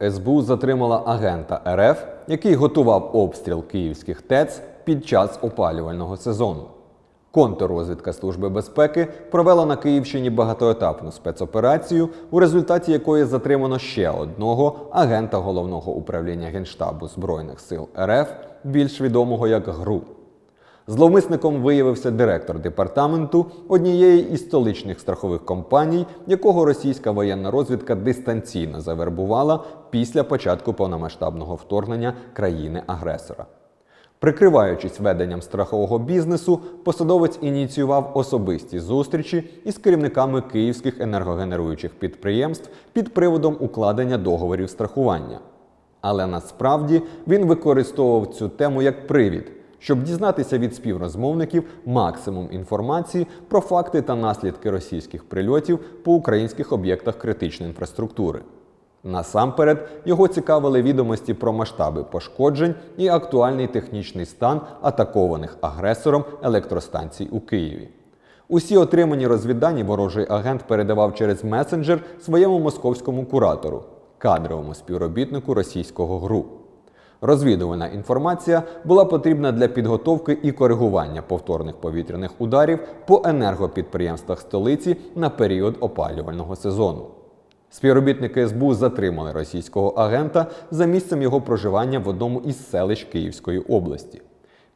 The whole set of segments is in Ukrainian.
СБУ затримала агента РФ, який готував обстріл київських ТЕЦ під час опалювального сезону. Контррозвідка Служби безпеки провела на Київщині багатоетапну спецоперацію, у результаті якої затримано ще одного агента головного управління Генштабу Збройних сил РФ, більш відомого як ГРУ. Зловмисником виявився директор департаменту однієї із столичних страхових компаній, якого російська воєнна розвідка дистанційно завербувала після початку повномасштабного вторгнення країни-агресора. Прикриваючись веденням страхового бізнесу, посадовець ініціював особисті зустрічі із керівниками київських енергогенеруючих підприємств під приводом укладення договорів страхування. Але насправді він використовував цю тему як привід, щоб дізнатися від співрозмовників максимум інформації про факти та наслідки російських прильотів по українських об'єктах критичної інфраструктури. Насамперед його цікавили відомості про масштаби пошкоджень і актуальний технічний стан атакованих агресором електростанцій у Києві. Усі отримані розвіддані ворожий агент передавав через месенджер своєму московському куратору, кадровому співробітнику російського ГРУ. Розвідувальна інформація була потрібна для підготовки і коригування повторних повітряних ударів по енергопідприємствах столиці на період опалювального сезону. Співробітники СБУ затримали російського агента за місцем його проживання в одному із селищ Київської області.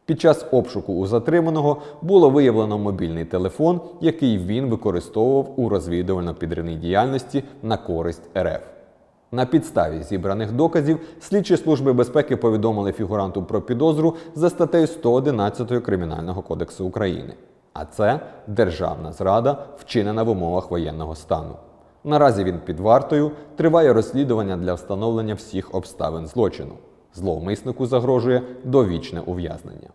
Під час обшуку у затриманого було виявлено мобільний телефон, який він використовував у розвідувально-підривній діяльності на користь РФ. На підставі зібраних доказів слідчі служби безпеки повідомили фігуранту про підозру за статтею 111 Кримінального кодексу України. А це державна зрада, вчинена в умовах воєнного стану. Наразі він під вартою триває розслідування для встановлення всіх обставин злочину. Зловмиснику загрожує довічне ув'язнення.